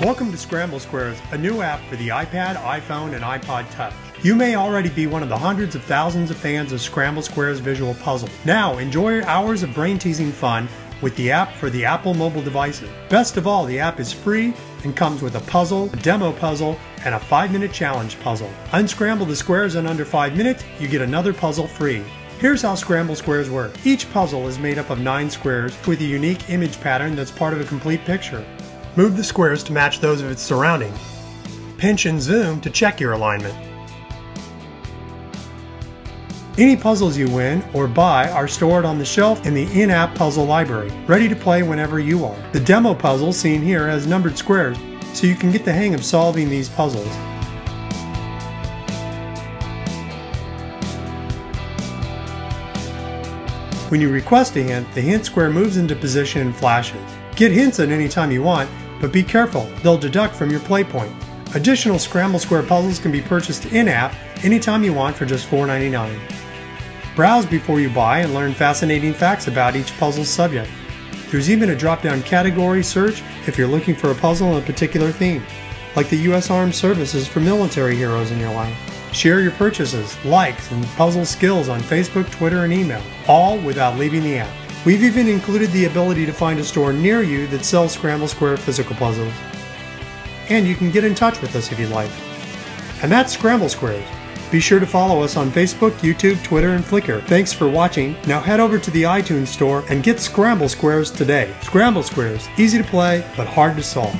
Welcome to Scramble Squares, a new app for the iPad, iPhone, and iPod Touch. You may already be one of the hundreds of thousands of fans of Scramble Squares visual puzzle. Now, enjoy hours of brain-teasing fun with the app for the Apple mobile devices. Best of all, the app is free and comes with a puzzle, a demo puzzle, and a 5-minute challenge puzzle. Unscramble the squares in under 5 minutes, you get another puzzle free. Here's how Scramble Squares work. Each puzzle is made up of 9 squares with a unique image pattern that's part of a complete picture. Move the squares to match those of its surrounding. Pinch and zoom to check your alignment. Any puzzles you win or buy are stored on the shelf in the in-app puzzle library, ready to play whenever you are. The demo puzzle seen here has numbered squares, so you can get the hang of solving these puzzles. When you request a hint, the hint square moves into position and flashes. Get hints at any time you want, but be careful, they'll deduct from your play point. Additional Scramble Square puzzles can be purchased in-app anytime you want for just $4.99. Browse before you buy and learn fascinating facts about each puzzle's subject. There's even a drop-down category search if you're looking for a puzzle in a particular theme, like the U.S. Armed Services for military heroes in your life. Share your purchases, likes, and puzzle skills on Facebook, Twitter, and email, all without leaving the app. We've even included the ability to find a store near you that sells Scramble Square physical puzzles. And you can get in touch with us if you'd like. And that's Scramble Squares. Be sure to follow us on Facebook, YouTube, Twitter, and Flickr. Thanks for watching. Now head over to the iTunes store and get Scramble Squares today. Scramble Squares, easy to play, but hard to solve.